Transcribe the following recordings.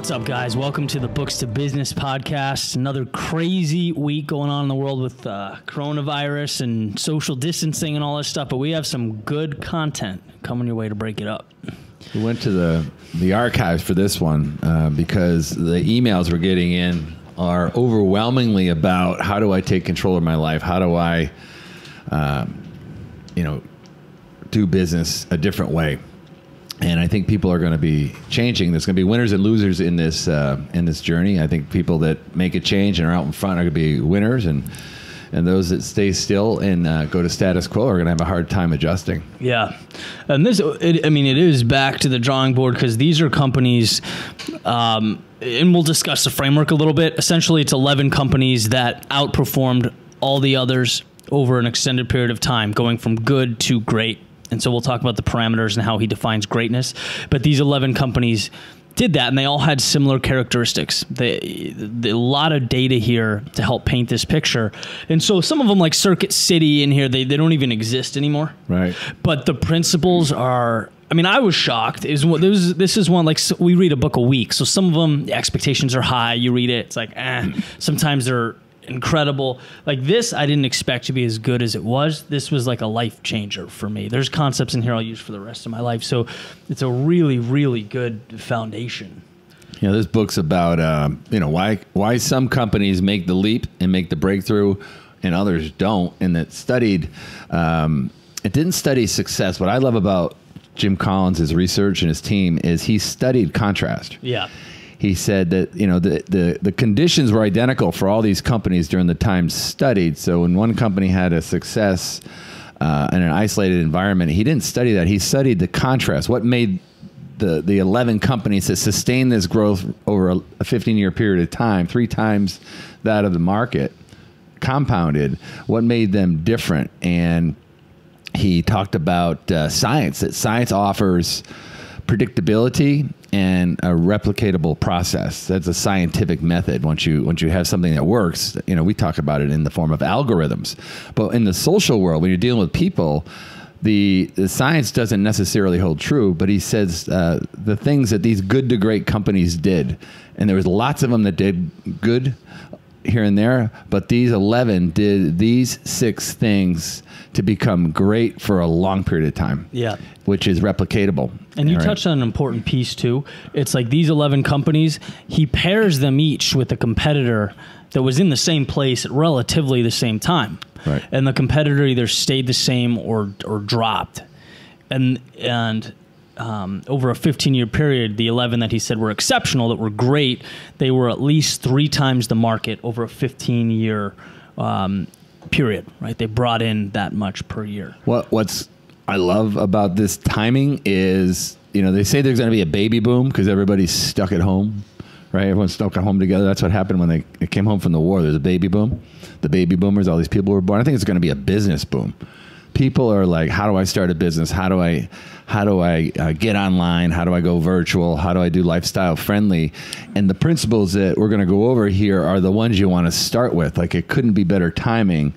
What's up, guys? Welcome to the Books to Business podcast. Another crazy week going on in the world with uh, coronavirus and social distancing and all this stuff, but we have some good content coming your way to break it up. We went to the the archives for this one uh, because the emails we're getting in are overwhelmingly about how do I take control of my life? How do I, um, you know, do business a different way? And I think people are going to be changing. There's going to be winners and losers in this uh, in this journey. I think people that make a change and are out in front are going to be winners, and and those that stay still and uh, go to status quo are going to have a hard time adjusting. Yeah, and this, it, I mean, it is back to the drawing board because these are companies, um, and we'll discuss the framework a little bit. Essentially, it's eleven companies that outperformed all the others over an extended period of time, going from good to great. And so we'll talk about the parameters and how he defines greatness. But these 11 companies did that and they all had similar characteristics. They, they, a lot of data here to help paint this picture. And so some of them like Circuit City in here, they, they don't even exist anymore. Right. But the principles are I mean, I was shocked. Is this, this is one like so we read a book a week, so some of them the expectations are high. You read it, it's like, eh. Sometimes they're incredible. Like this, I didn't expect to be as good as it was. This was like a life changer for me. There's concepts in here I'll use for the rest of my life. So it's a really, really good foundation. You know, this book's about uh, you know why why some companies make the leap and make the breakthrough, and others don't. And that studied, um, it didn't study success. What I love about Jim Collins, his research and his team is he studied contrast. Yeah he said that you know the, the the conditions were identical for all these companies during the time studied. So when one company had a success uh, in an isolated environment, he didn't study that. He studied the contrast. What made the the 11 companies that sustained this growth over a, a 15 year period of time, three times that of the market, compounded. What made them different? And he talked about uh, science. That science offers predictability and a replicatable process. That's a scientific method. Once you once you have something that works, you know, we talk about it in the form of algorithms. But in the social world, when you're dealing with people, the, the science doesn't necessarily hold true, but he says uh, the things that these good to great companies did, and there was lots of them that did good here and there, but these 11 did these six things to become great for a long period of time. Yeah. Which is replicatable. And you right? touched on an important piece too. It's like these 11 companies, he pairs them each with a competitor that was in the same place at relatively the same time. Right. And the competitor either stayed the same or or dropped. And and um, over a 15 year period, the 11 that he said were exceptional, that were great, they were at least three times the market over a 15 year um, period, right? They brought in that much per year. What What's I love about this timing is, you know, they say there's going to be a baby boom because everybody's stuck at home, right? Everyone's stuck at home together. That's what happened when they, they came home from the war. There's a baby boom. The baby boomers, all these people were born. I think it's going to be a business boom people are like, how do I start a business? How do I, how do I uh, get online? How do I go virtual? How do I do lifestyle friendly? And the principles that we're going to go over here are the ones you want to start with. Like it couldn't be better timing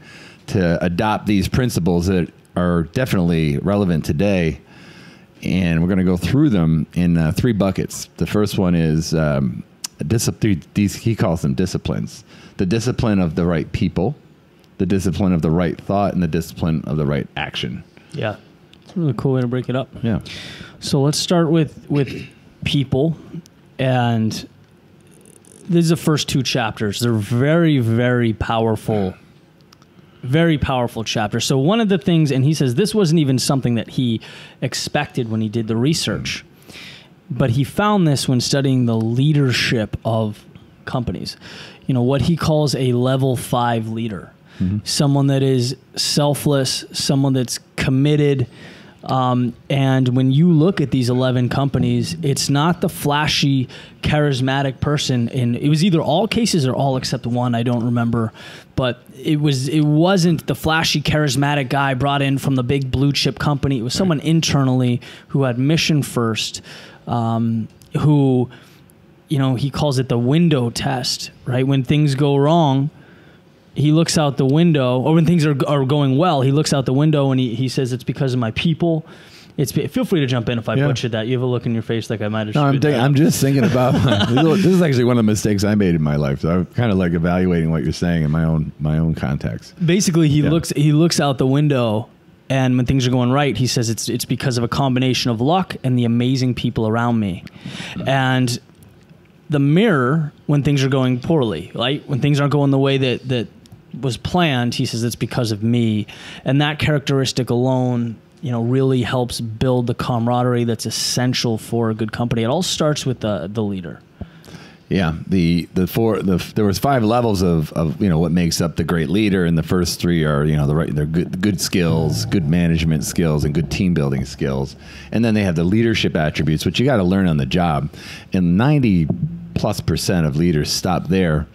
to adopt these principles that are definitely relevant today. And we're going to go through them in uh, three buckets. The first one is um, discipline. These he calls them disciplines. The discipline of the right people the discipline of the right thought and the discipline of the right action. Yeah. It's a really cool way to break it up. Yeah. So let's start with with people and these are the first two chapters. They're very, very powerful, very powerful chapters. So one of the things, and he says this wasn't even something that he expected when he did the research, but he found this when studying the leadership of companies. You know, what he calls a level five leader mm-hmm. someone that is selfless, someone that's committed. Um, and when you look at these 11 companies, it's not the flashy, charismatic person. And it was either all cases or all except one. I don't remember, but it was it wasn't the flashy, charismatic guy brought in from the big blue chip company. It was someone internally who had mission first, um, who, you know, he calls it the window test. Right when things go wrong he looks out the window, or when things are, are going well, he looks out the window and he, he says, It's because of my people. It's feel free to jump in if I Yeah. butchered that. You have a look in your face like I might have. No, I'm, think, I'm just thinking about this is actually one of the mistakes I made in my life. So I'm kind of like evaluating what you're saying in my own my own context. basically he Yeah. looks he looks out the window and when things are going right he says it's it's because of a combination of luck and the amazing people around me and the mirror when things are going poorly right when things aren't going the way that that was planned he says it's because of me. And that characteristic alone you know really helps build the camaraderie that's essential for a good company. It all starts with the the leader. Yeah, the the four the there was five levels of, of you know what makes up the great leader, and the first three are you know the right they're good good skills, good management skills, and good team building skills, and then they have the leadership attributes, which you got to learn on the job, and ninety plus percent of leaders stop there.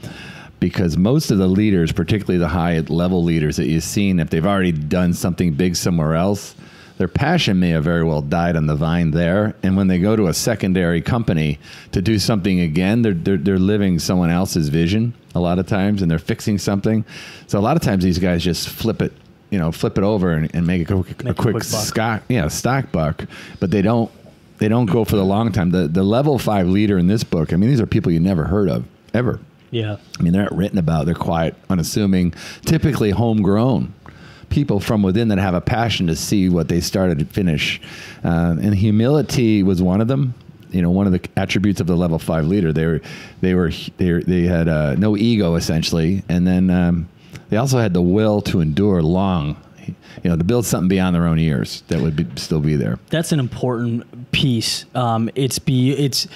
Because most of the leaders, particularly the high level leaders that you've seen, if they've already done something big somewhere else, their passion may have very well died on the vine there. And when they go to a secondary company to do something again, they're, they're, they're living someone else's vision a lot of times and they're fixing something. So a lot of times these guys just flip it, you know, flip it over and, and make a, quick- Make a a quick, quick stock, yeah, stock buck, but they don't, they don't go for the long time. The, the level five leader in this book, I mean, these are people you never heard of ever. Yeah I mean, they're not written about. They're quiet, unassuming, typically homegrown people from within that have a passion to see what they started to finish. Uh, and humility was one of them. You know, one of the attributes of the level five leader. They were, they were, they, were, they had uh, no ego essentially, and then um, they also had the will to endure long. You know, to build something beyond their own years that would be, still be there. that's an important piece. Um, it's be it's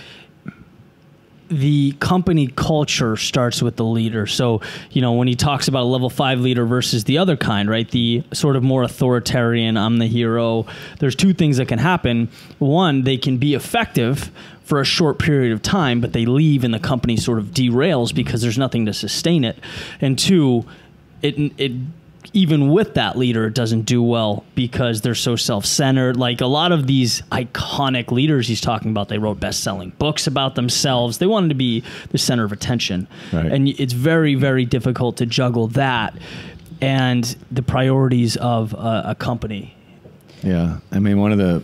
the company culture starts with the leader. So, you know, when he talks about a level five leader versus the other kind, right? The sort of more authoritarian, I'm the hero. There's two things that can happen. One, they can be effective for a short period of time, but they leave and the company sort of derails because there's nothing to sustain it. And two, it it even with that leader, it doesn't do well because they're so self-centered. Like a lot of these iconic leaders he's talking about, they wrote best-selling books about themselves. They wanted to be the center of attention, Right. and it's very, very difficult to juggle that and the priorities of a, a company. Yeah, I mean, one of the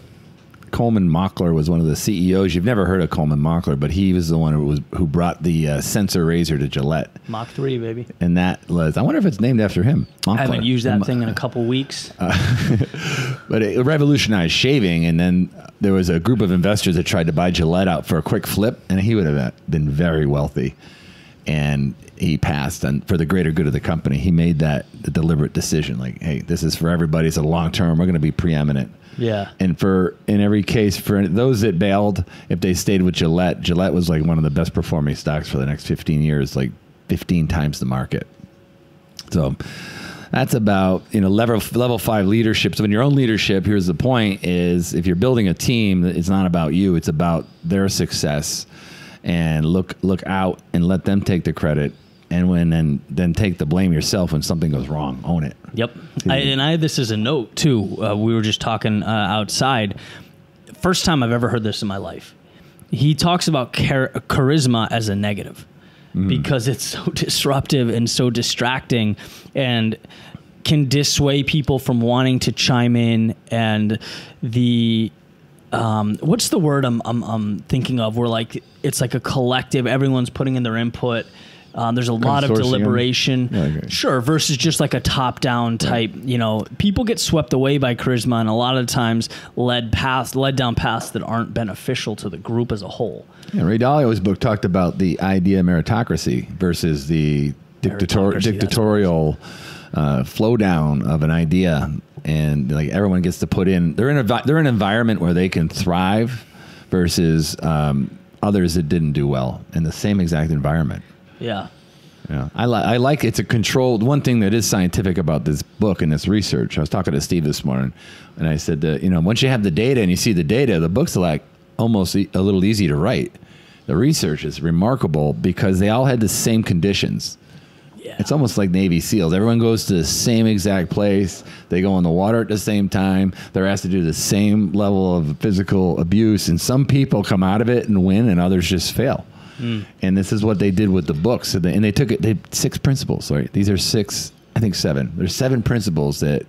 Coleman Mockler was one of the CEOs. You've never heard of Coleman Mockler, but he was the one who was who brought the uh, sensor razor to Gillette, Mach three, baby. and that was. I wonder if it's named after him. I haven't Mockler. used that Um, thing in a couple weeks. but it revolutionized shaving. And then there was a group of investors that tried to buy Gillette out for a quick flip, and he would have been very wealthy. And he passed, and for the greater good of the company, he made that the deliberate decision. Like, hey, this is for everybody. It's a long term. We're going to be preeminent. Yeah. And for in every case, for those that bailed, if they stayed with Gillette, Gillette was like one of the best performing stocks for the next 15 years, like 15 times the market. So that's about you know level level five leadership. So in your own leadership, here's the point: is if you're building a team, it's not about you; it's about their success. And look look out and let them take the credit, and when and then take the blame yourself when something goes wrong. Own it. Yep. I, and I this is a note too. Uh, we were just talking uh, outside. First time I've ever heard this in my life. He talks about char- charisma as a negative because it's so disruptive and so distracting and can dissuade people from wanting to chime in and the um, what's the word I'm, I'm, I'm thinking of where like it's like a collective everyone's putting in their input um, there's a lot of deliberation Yeah, okay. Sure, versus just like a top down type, you know, people get swept away by charisma and a lot of times led paths led down paths that aren't beneficial to the group as a whole. Yeah, Ray Dalio's book talked about the idea of meritocracy versus the dictator- dictatorial uh, flow down of an idea, and like everyone gets to put in. They're in a they're in an environment where they can thrive versus um, others that didn't do well in the same exact environment. Yeah. Yeah, I, li- I like it's a controlled. One thing that is scientific about this book and this research. I was talking to Steve this morning, and I said that you know once you have the data and you see the data, the book's are like almost e- a little easy to write. The research is remarkable because they all had the same conditions. Yeah. It's almost like Navy SEALs. Everyone goes to the same exact place. They go in the water at the same time. They're asked to do the same level of physical abuse. And some people come out of it and win, and others just fail. And this is what they did with the books. So they, and they took it. They six principles. Right? These are six. I think seven. There's seven principles that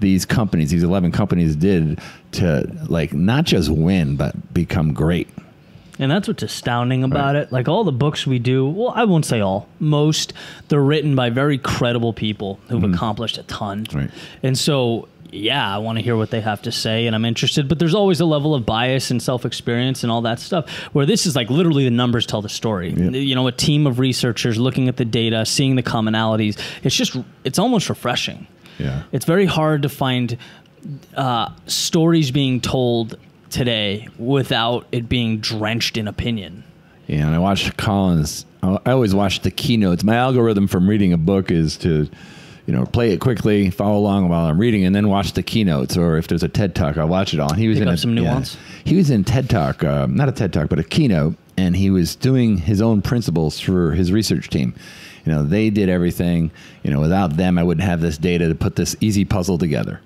these companies, these 11 companies did to like not just win, but become great. And that's what's astounding about right. it. Like all the books we do, well, I won't say all, most, they're written by very credible people who've mm. accomplished a ton. Right. And so, yeah, I want to hear what they have to say and I'm interested, but there's always a level of bias and self experience and all that stuff where this is like literally the numbers tell the story. Yep. You know, a team of researchers looking at the data, seeing the commonalities. It's just, it's almost refreshing. Yeah. It's very hard to find uh, stories being told today without it being drenched in opinion. Yeah, and I watched Collins. I always watch the keynotes. My algorithm from reading a book is to, you know, play it quickly, follow along while I'm reading, and then watch the keynotes. Or if there's a TED talk, I'll watch it all. And he was Pick in a, some nuance. Yeah, he was in TED talk, um, not a TED talk, but a keynote, and he was doing his own principles for his research team. You know, they did everything. You know, without them, I wouldn't have this data to put this easy puzzle together,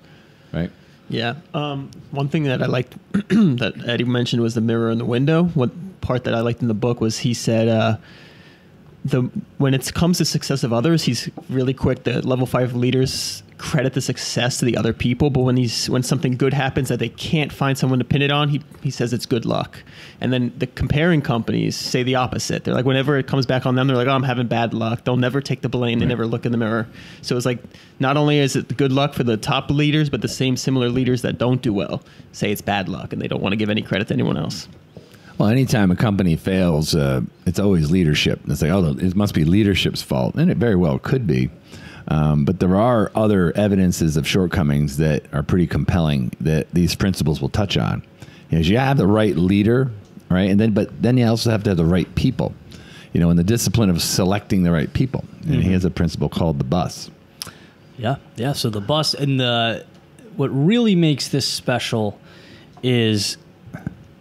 right? Yeah. Um, one thing that I liked that Eddie mentioned was the mirror in the window. What part that I liked in the book was he said uh, the when it comes to success of others, he's really quick. The level five leaders credit the success to the other people, but when he's when something good happens that they can't find someone to pin it on, he he says it's good luck. And then the comparing companies say the opposite. They're like whenever it comes back on them, they're like, "Oh, I'm having bad luck." They'll never take the blame. They never look in the mirror. So it's like not only is it good luck for the top leaders, but the same similar leaders that don't do well say it's bad luck, and they don't want to give any credit to anyone else. Well, anytime a company fails, uh, it's always leadership. It's like, oh, it must be leadership's fault, and it very well could be. Um, but there are other evidences of shortcomings that are pretty compelling that these principles will touch on. You, know, you have the right leader, right, and then but then you also have to have the right people. You know, in the discipline of selecting the right people, and mm-hmm. he has a principle called the bus. Yeah, yeah. So the bus and the what really makes this special is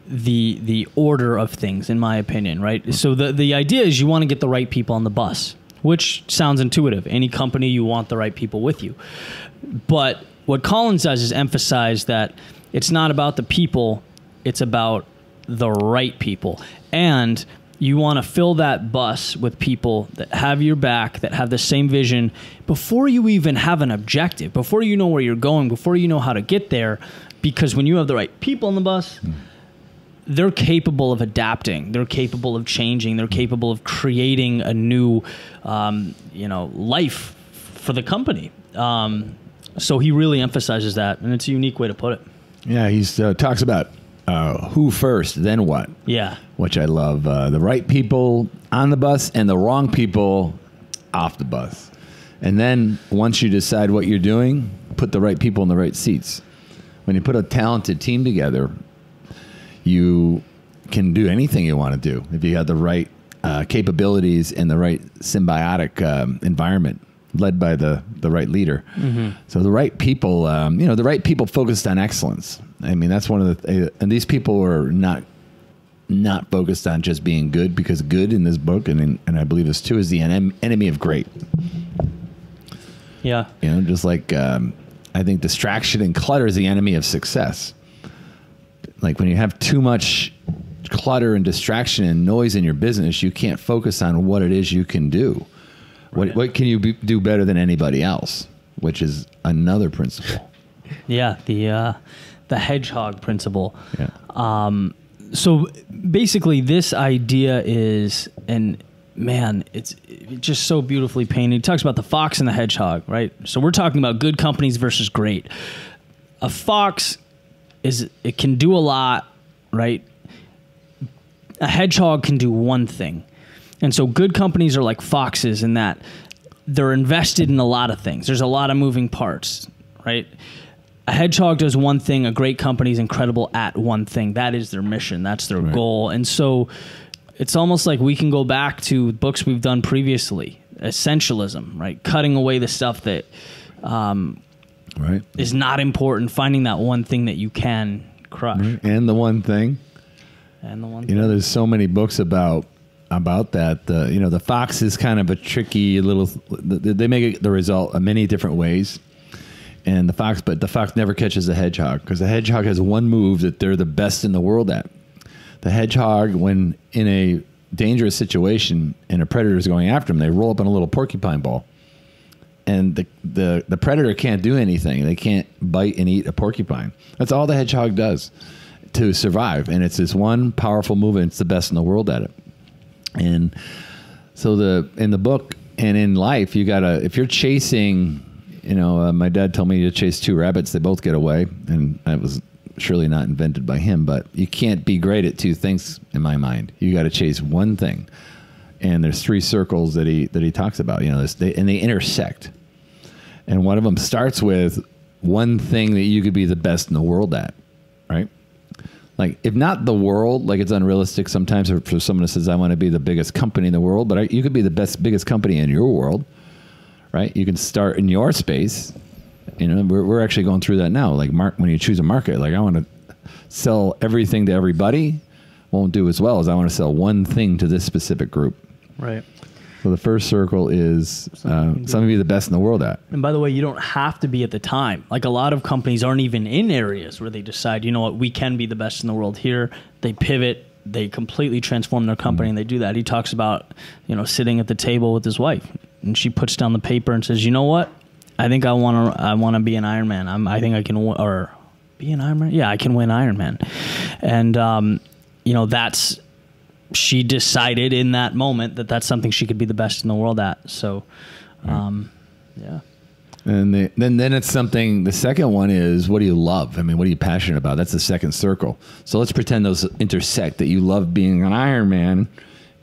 the the order of things, in my opinion. Right. So the the idea is you want to get the right people on the bus which sounds intuitive. Any company, you want the right people with you. But what Collins does is emphasize that it's not about the people, it's about the right people. And you want to fill that bus with people that have your back, that have the same vision before you even have an objective, before you know where you're going, before you know how to get there. Because when you have the right people on the bus, mm they're capable of adapting. They're capable of changing. They're capable of creating a new, um, you know, life for the company. Um, so he really emphasizes that, and it's a unique way to put it. Yeah, he uh, talks about uh, who first, then what. Yeah, which I love. Uh, the right people on the bus and the wrong people off the bus, and then once you decide what you're doing, put the right people in the right seats. When you put a talented team together, you can do anything you want to do if you have the right uh, capabilities and the right symbiotic um, environment led by the the right leader. Mm-hmm. So the right people, um, you know, the right people focused on excellence. I mean, that's one of the and these people are not not focused on just being good because good in this book and in, and I believe this too is the en- enemy of great. Yeah, you know, just like um, I think distraction and clutter is the enemy of success like when you have too much clutter and distraction and noise in your business, you can't focus on what it is you can do. Right. What what can you be, do better than anybody else? Which is another principle. Yeah, the uh, the hedgehog principle. Yeah. Um, so basically, this idea is, and man, it's just so beautifully painted. He talks about the fox and the hedgehog, right? So we're talking about good companies versus great. A fox is it can do a lot, right? A hedgehog can do one thing. And so good companies are like foxes in that they're invested in a lot of things. There's a lot of moving parts, right? A hedgehog does one thing, a great company is incredible at one thing. That is their mission, that's their right. goal. And so it's almost like we can go back to books we've done previously essentialism, right? Cutting away the stuff that um, right is not important finding that one thing that you can crush right. and the one thing and the one thing. you thing. know there's so many books about about that the you know the fox is kind of a tricky little they make the result many different ways and the fox but the fox never catches the hedgehog because the hedgehog has one move that they're the best in the world at the hedgehog when in a dangerous situation and a predator is going after them they roll up in a little porcupine ball and the, the the predator can't do anything. They can't bite and eat a porcupine. That's all the hedgehog does to survive, and it's this one powerful movement. It's the best in the world at it. And so the in the book and in life, you gotta if you're chasing, you know, uh, my dad told me to chase two rabbits, they both get away, and that was surely not invented by him. But you can't be great at two things in my mind. You got to chase one thing, and there's three circles that he that he talks about. You know, this, they, and they intersect, and one of them starts with one thing that you could be the best in the world at, right? like if not the world like it's unrealistic sometimes for, someone who says i want to be the biggest company in the world but you could be the best biggest company in your world right you can start in your space you know we're, we're actually going through that now like mark when you choose a market like i want to sell everything to everybody won't do as well as i want to sell one thing to this specific group Right. So the first circle is uh, some of you the best in the world at And by the way, you don't have to be at the time. Like a lot of companies aren't even in areas where they decide, you know what, we can be the best in the world here. They pivot, they completely transform their company, and they do that. He talks about, you know, sitting at the table with his wife, and she puts down the paper and says, you know what, I think I want to, I want to be an Ironman. I'm, I think I can, or be an Ironman. Yeah, I can win Ironman, and um, you know that's she decided in that moment that that's something she could be the best in the world at. So, um, yeah. And the, then then it's something. The second one is what do you love? I mean, what are you passionate about? That's the second circle. So let's pretend those intersect. That you love being an Iron Man,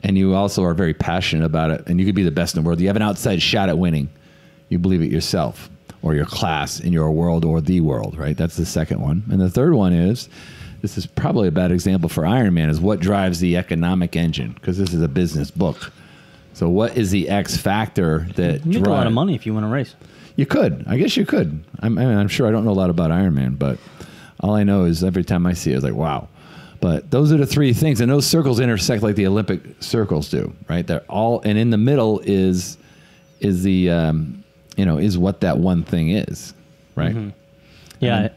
and you also are very passionate about it. And you could be the best in the world. You have an outside shot at winning. You believe it yourself, or your class, in your world, or the world. Right. That's the second one. And the third one is. This is probably a bad example for Iron Man. Is what drives the economic engine? Because this is a business book. So what is the X factor that You make a lot of money if you win a race. you could. I guess you could. I'm, I mean, I'm sure I don't know a lot about Iron Man, but all I know is every time I see it, it's like, wow. But those are the three things, and those circles intersect like the Olympic circles do, right? They're all, and in the middle is is the um, you know is what that one thing is, right? Yeah.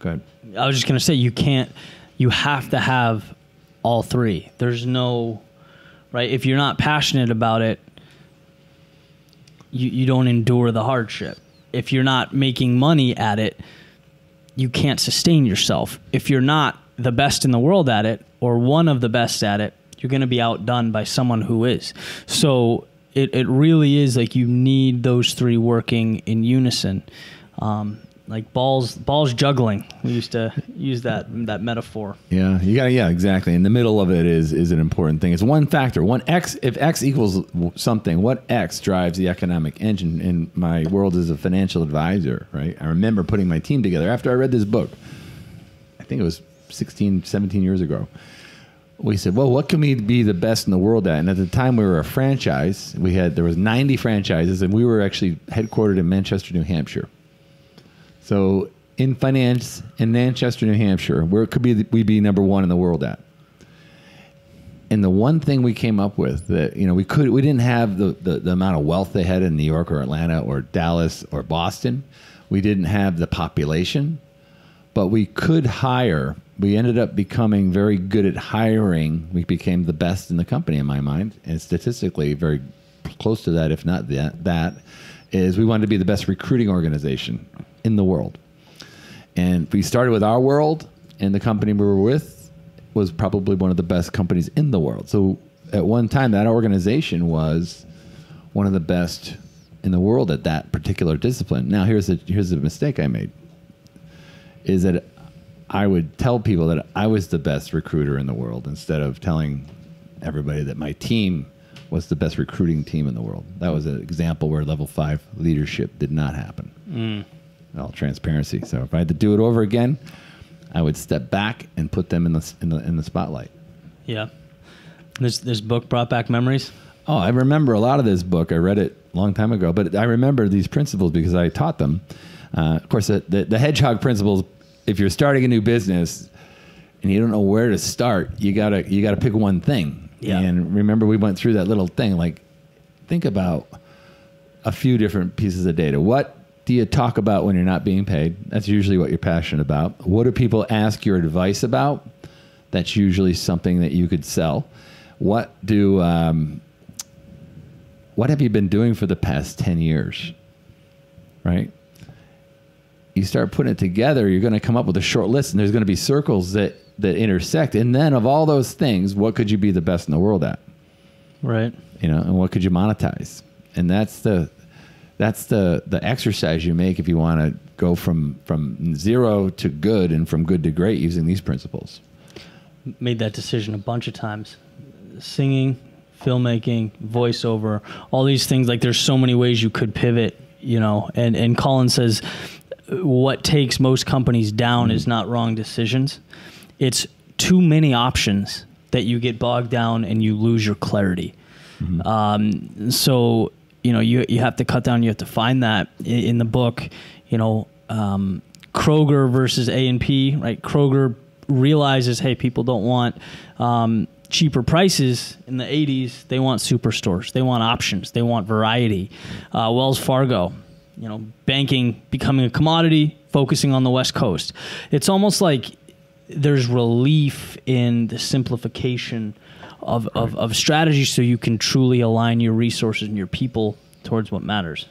Good. I was just gonna say you can't. You have to have all three. There's no right. If you're not passionate about it, you you don't endure the hardship. If you're not making money at it, you can't sustain yourself. If you're not the best in the world at it or one of the best at it, you're going to be outdone by someone who is. So it, it really is like you need those three working in unison. Um, like balls, balls juggling. We used to use that that metaphor. Yeah, you got yeah, exactly. In the middle of it is is an important thing. It's one factor. One x if x equals something, what x drives the economic engine? In my world as a financial advisor, right? I remember putting my team together after I read this book. I think it was 16, 17 years ago. We said, "Well, what can we be the best in the world at?" And at the time, we were a franchise. We had there was 90 franchises, and we were actually headquartered in Manchester, New Hampshire. So in finance in Manchester, New Hampshire, where it could be we'd be number one in the world at? And the one thing we came up with that you know we could we didn't have the, the, the amount of wealth they had in New York or Atlanta or Dallas or Boston. We didn't have the population, but we could hire. We ended up becoming very good at hiring. We became the best in the company in my mind, and statistically very close to that, if not that. That is, we wanted to be the best recruiting organization in the world. And we started with our world, and the company we were with was probably one of the best companies in the world. So at one time, that organization was one of the best in the world at that particular discipline. Now, here's a here's the mistake I made: is that I would tell people that I was the best recruiter in the world instead of telling everybody that my team was the best recruiting team in the world. That was an example where level five leadership did not happen mm. All transparency. So if I had to do it over again, I would step back and put them in the in the in the spotlight. Yeah. This this book brought back memories. Oh, I remember a lot of this book. I read it a long time ago, but I remember these principles because I taught them. Uh, of course, the, the, the hedgehog principles. If you're starting a new business and you don't know where to start, you gotta you gotta pick one thing. Yeah. And remember, we went through that little thing. Like, think about a few different pieces of data. What do you talk about when you're not being paid? That's usually what you're passionate about. What do people ask your advice about? That's usually something that you could sell. What do um, what have you been doing for the past 10 years? right? You start putting it together, you're going to come up with a short list, and there's going to be circles that that intersect. And then of all those things, what could you be the best in the world at? Right. You know, and what could you monetize? And that's the that's the the exercise you make if you want to go from from zero to good and from good to great using these principles. Made that decision a bunch of times. Singing, filmmaking, voiceover, all these things. Like there's so many ways you could pivot. You know, and and Collins says what takes most companies down is not wrong decisions. It's too many options that you get bogged down and you lose your clarity. Um, so you know you you have to cut down. You have to find that in the book. You know, um, Kroger versus A and P. Right, Kroger realizes, hey, people don't want um, cheaper prices in the '80s. They want superstores. They want options. They want variety. Uh, Wells Fargo. You know, banking becoming a commodity, focusing on the West Coast. It's almost like there's relief in the simplification of, of, of strategy so you can truly align your resources and your people towards what matters.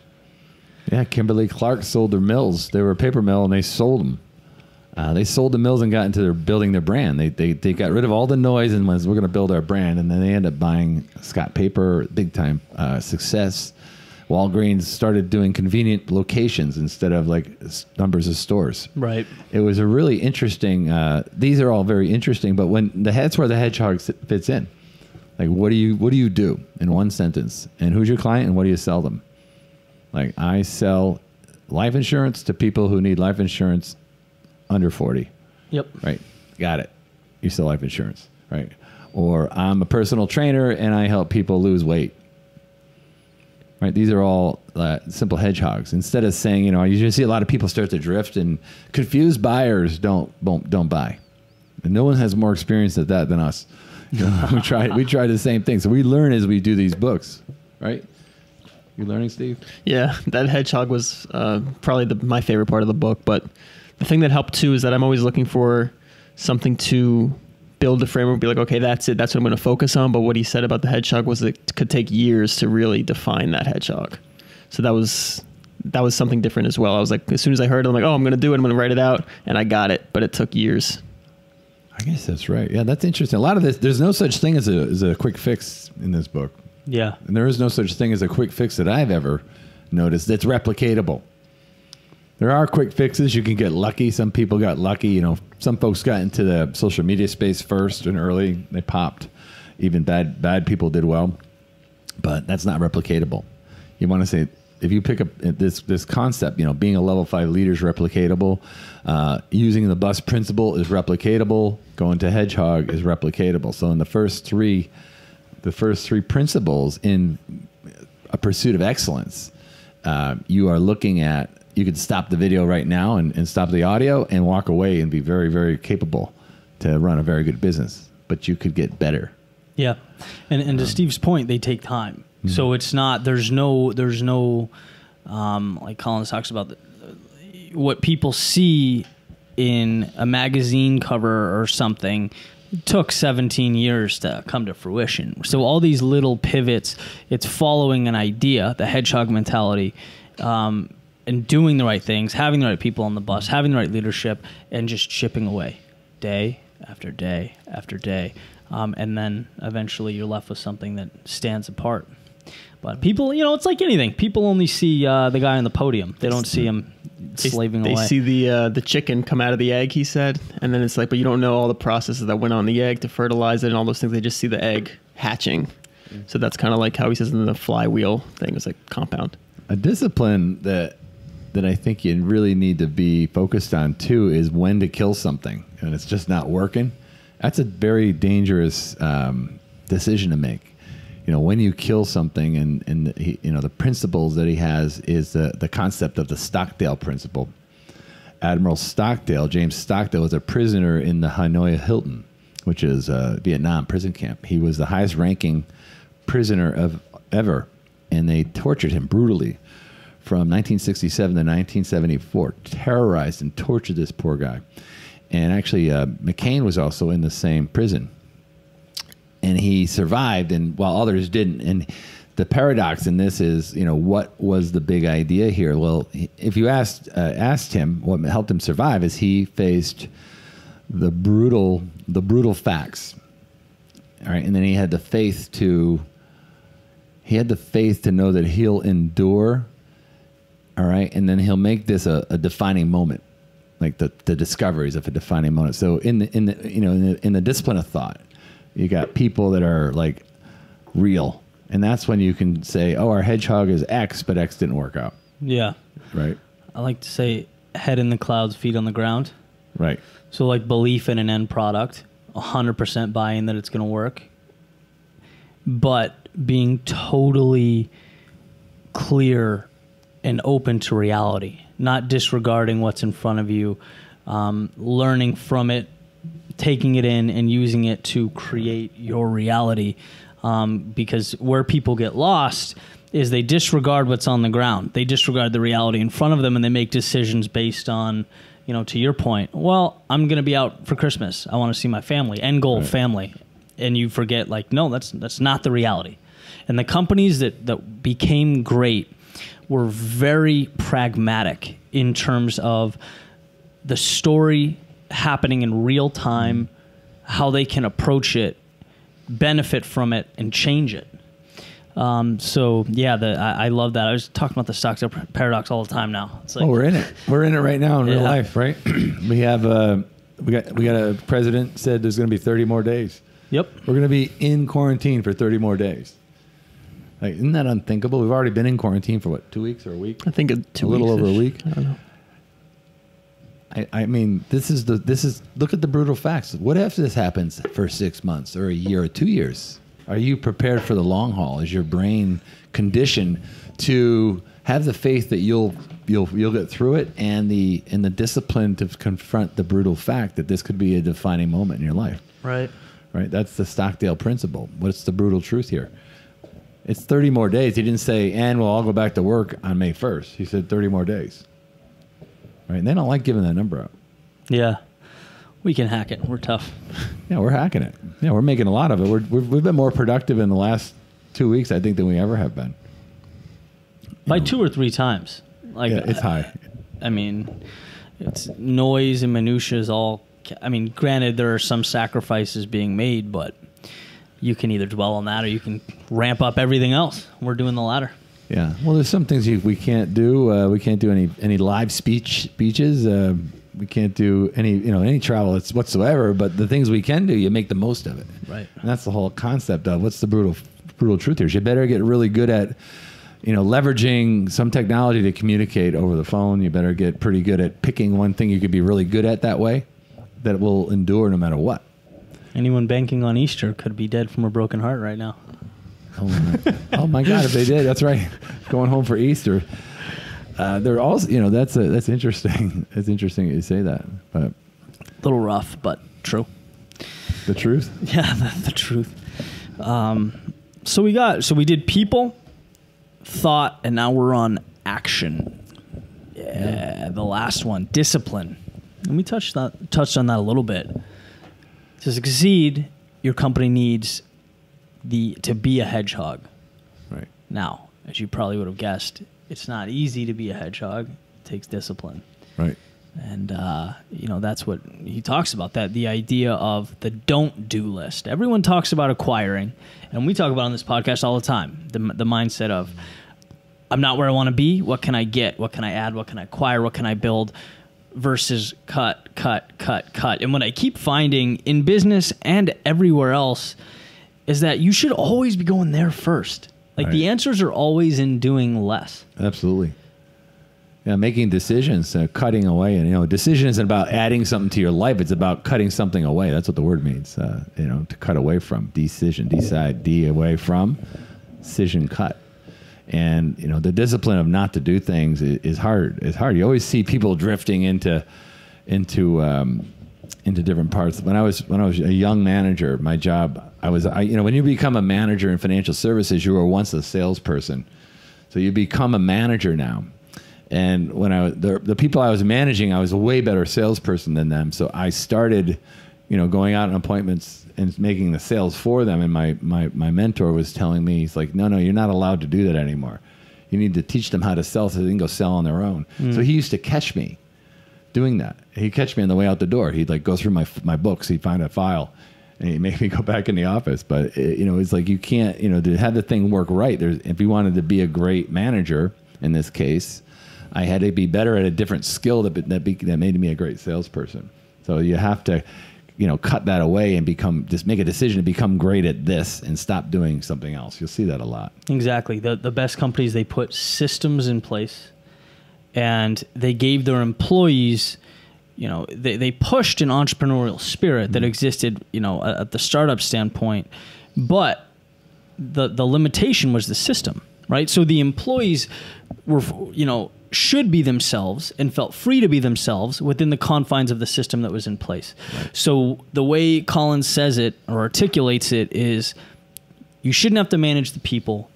Yeah, Kimberly Clark sold their mills. They were a paper mill and they sold them. Uh, they sold the mills and got into their building their brand. They, they, they got rid of all the noise and was we're going to build our brand. And then they ended up buying Scott Paper, big time uh, success. Walgreens started doing convenient locations instead of like numbers of stores. Right. It was a really interesting. Uh, these are all very interesting, but when the head's where the hedgehog fits in, like what do you what do you do in one sentence, and who's your client, and what do you sell them? Like I sell life insurance to people who need life insurance under forty. Yep. Right, got it. You sell life insurance, right? Or I'm a personal trainer and I help people lose weight. Right, these are all uh, simple hedgehogs. Instead of saying, you know, you just see a lot of people start to drift, and confused buyers don't don't, don't buy. And no one has more experience at that than us. We try we try the same thing, so we learn as we do these books, right? You learning, Steve? Yeah, that hedgehog was uh, probably the, my favorite part of the book. But the thing that helped too is that I'm always looking for something to build a framework. Be like, okay, that's it. That's what I'm going to focus on. But what he said about the hedgehog was it could take years to really define that hedgehog. So that was that was something different as well. I was like, as soon as I heard it, I'm like, oh, I'm going to do it. I'm going to write it out, and I got it. But it took years. I guess that's right. Yeah, that's interesting. A lot of this, there's no such thing as a as a quick fix in this book. Yeah. And there is no such thing as a quick fix that I've ever noticed that's replicatable. There are quick fixes. You can get lucky. Some people got lucky. You know, some folks got into the social media space first and early. They popped. Even bad bad people did well, but that's not replicatable. You want to say if you pick up this this concept, you know, being a level five leader is replicatable. Uh, using the bus principle is replicatable. Going to hedgehog is replicatable. So in the first three the first three principles in a pursuit of excellence, uh, you are looking at, you could stop the video right now and, and stop the audio and walk away and be very, very capable to run a very good business. But you could get better. Yeah, and and to Steve's point, they take time. So it's not there's no there's no um, like Collins talks about the, what people see in a magazine cover or something took 17 years to come to fruition. So all these little pivots, it's following an idea, the hedgehog mentality. Um, and doing the right things, having the right people on the bus, having the right leadership, and just chipping away day after day after day. Um, and then eventually you're left with something that stands apart. But people, you know, it's like anything. People only see uh, the guy on the podium. They don't see him They, slaving they away. see the uh, the chicken come out of the egg. He said, and then it's like, but you don't know all the processes that went on the egg to fertilize it and all those things. They just see the egg hatching. So that's kind of like how he says in the flywheel thing. It's like compound. A discipline that that I think you really need to be focused on too is when to kill something, and it's just not working. That's a very dangerous um, decision to make. You know, when you kill something, and and he, you know the principles that he has is the the concept of the Stockdale principle. Admiral Stockdale, James Stockdale, was a prisoner in the Hanoi Hilton, which is a Vietnam prison camp. He was the highest ranking prisoner of ever, and they tortured him brutally from 1967 to 1974. Terrorized and tortured this poor guy. And actually, uh, McCain was also in the same prison and he survived and while others didn't and the paradox in this is, you know, what was the big idea here? Well, if you asked uh, asked him what helped him survive, is he faced the brutal the brutal facts. All right, and then he had the faith to he had the faith to know that he'll endure. All right, and then he'll make this a, a defining moment, like the the discoveries of a defining moment. So in the in the you know in the, in the discipline of thought, you got people that are like real, and that's when you can say, "Oh, our hedgehog is X, but X didn't work out." Yeah. Right. I like to say head in the clouds, feet on the ground. Right. So like belief in an end product, 100% buy-in that it's going to work. But being totally clear and open to reality, not disregarding what's in front of you, um, learning from it, taking it in and using it to create your reality. Um, because where people get lost is they disregard what's on the ground. They disregard the reality in front of them and they make decisions based on, you know, to your point, well, I'm going to be out for Christmas. I want to see my family. End goal, Right. family. And you forget like, no, that's that's not the reality. And the companies that that became great were very pragmatic in terms of the story happening in real time, how they can approach it, benefit from it, and change it. Um, so yeah, the, I, I love that. I was talking about the Stockdale paradox all the time now. It's like, Oh, we're in it. We're in it right now in real life, right? we have uh, we got we got a president said there's going to be 30 more days. yep, We're going to be in quarantine for 30 more days. Like, isn't that unthinkable? We've already been in quarantine for what, two weeks or a week? I think a, two A little over a week? I don't know. I, I mean, this is the this is look at the brutal facts. What if this happens for six months or a year or two years? Are you prepared for the long haul? Is your brain conditioned to have the faith that you'll you'll you'll get through it and the and the discipline to confront the brutal fact that this could be a defining moment in your life? right. Right? That's the Stockdale principle. What's the brutal truth here? It's 30 more days. He didn't say, and we'll all go back to work on May 1st. He said 30 more days. Right? And they don't like giving that number out. Yeah, we can hack it. We're tough. Yeah, we're hacking it. Yeah, we're making a lot of it. We're, we've, we've been more productive in the last two weeks, I think, than we ever have been. By two or three times. Like Yeah, it's high. I mean, it's noise and minutia is all. I mean, granted, there are some sacrifices being made, but you can either dwell on that or you can ramp up everything else. We're doing the latter. Yeah. Well, there's some things we can't do. Uh, we can't do any any live speech speeches. Uh, we can't do any you know any travel whatsoever. But the things we can do, you make the most of it. Right. And that's the whole concept of what's the brutal brutal truth here. is You better get really good at you know leveraging some technology to communicate over the phone. You better get pretty good at picking one thing you could be really good at that way that will endure no matter what. Anyone banking on Easter could be dead from a broken heart right now. Oh my, oh my God! If they did, that's right. Going home for Easter. Uh, they're also, you know, that's a, that's interesting. It's interesting that you say that, but A little rough, but true. the truth. Yeah, the, the truth. Um, so we got so we did people, thought, and now we're on action. Yeah, the last one, discipline. And we touched that touched on that a little bit. To succeed, your company needs the to be a hedgehog. Right. Now, as you probably would have guessed, it's not easy to be a hedgehog. It takes discipline Right. and uh, you know that's what he talks about that the idea of the don't do list everyone talks about acquiring and we talk about on this podcast all the time the, the mindset of i'm not where i want to be what can i get what can i add what can i acquire what can i build versus cut cut cut cut and what i keep finding in business and everywhere else is that you should always be going there first like the answers are always in doing less Absolutely. Yeah, making decisions, uh, cutting away, and you know, decision isn't about adding something to your life. It's about cutting something away. That's what the word means. Uh, you know, to cut away from. Decision, decide, d away from, decision, cut. And you know, the discipline of not to do things is, is hard. It's hard. You always see people drifting into, into, um, into different parts. When I was when I was a young manager, my job, I was, I, you know, when you become a manager in financial services, you were once a salesperson. So you become a manager now. And when I the, the people I was managing, I was a way better salesperson than them. So I started, you know, going out on appointments and making the sales for them. And my, my, my mentor was telling me, he's like, no, no, you're not allowed to do that anymore. You need to teach them how to sell so they can go sell on their own. Hmm. So he used to catch me doing that. He'd catch me on the way out the door. He'd like go through my, my books. He'd find a file and he'd make me go back in the office. But it, you know, it's like, you can't, you know, to have the thing work right. There's, if you wanted to be a great manager in this case, I had to be better at a different skill that, that, be, that made me a great salesperson. So you have to, you know, cut that away and become just make a decision to become great at this and stop doing something else. You'll see that a lot. Exactly. The the best companies they put systems in place and they gave their employees you know they, they pushed an entrepreneurial spirit that mm-hmm. existed you know at, at the startup standpoint but the the limitation was the system right? So the employees were you know should be themselves and felt free to be themselves within the confines of the system that was in place. So the way collins says it or articulates it is you shouldn't have to manage the people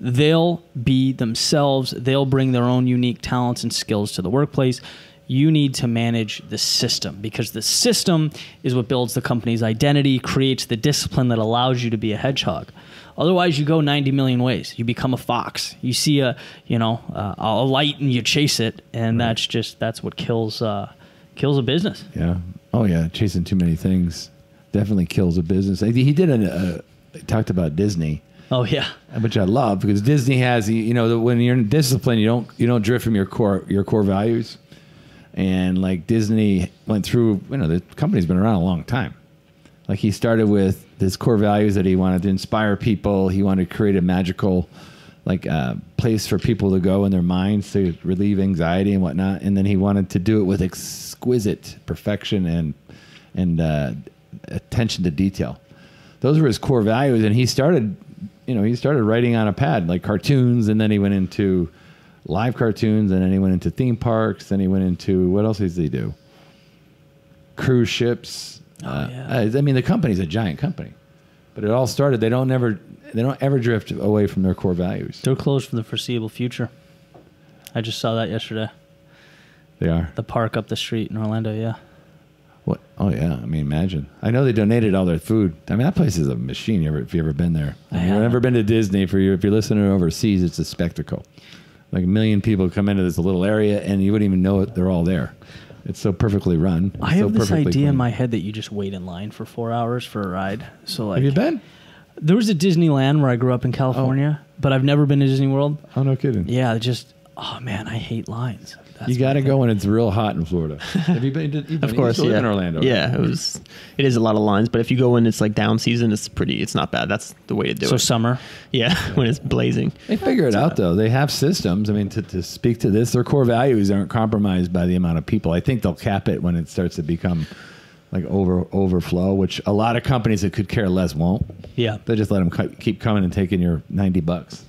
they'll be themselves they'll bring their own unique talents and skills to the workplace you need to manage the system because the system is what builds the company's identity creates the discipline that allows you to be a hedgehog otherwise you go 90 million ways you become a fox you see a you know uh, a light and you chase it and that's just that's what kills uh, kills a business Yeah. Oh yeah. Chasing too many things definitely kills a business. He did a, uh, talked about Disney. Oh yeah. Which I love because Disney has you know when you're in discipline you don't you don't drift from your core your core values, and like Disney went through you know the company's been around a long time, like he started with his core values that he wanted to inspire people. He wanted to create a magical like uh, place for people to go in their minds to relieve anxiety and whatnot. And then he wanted to do it with exquisite perfection and and uh, attention to detail. Those were his core values and he started you know he started writing on a pad like cartoons and then he went into live cartoons and then he went into theme parks then he went into what else does he do? Cruise ships. Uh, yeah. i mean the company's a giant company but it all started they don't never they don't ever drift away from their core values. They're closed for the foreseeable future. I just saw that yesterday. They are. The park up the street in orlando yeah what? Oh yeah. I mean imagine. I know they donated all their food. I mean that place is a machine. You ever, if you ever been there? I if you've haven't. ever been to disney for you? If you're listening overseas it's a spectacle. Like a million people come into this little area and you wouldn't even know it. They're all there. It's so perfectly run. I It's so have this perfectly idea in my head that you just wait in line for four hours for a ride. So like, have you been? there was a Disneyland where I grew up in oh. California, but I've never been to Disney World. oh no kidding. Yeah, just oh man, I hate lines. That's you got to go when it's real hot in Florida. Have you been? To, you've been Of course, used to live yeah. in Orlando. right? Yeah, it was. It is a lot of lines, but if you go when it's like down season, it's pretty. It's not bad. That's the way to do So it. So summer. yeah, when it's blazing. They figure it out though. They have systems. I mean, to, to speak to this, their core values aren't compromised by the amount of people. I think they'll cap it when it starts to become like over overflow, which a lot of companies that could care less won't. Yeah. They just let them keep coming and taking your ninety bucks.